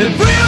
Everyone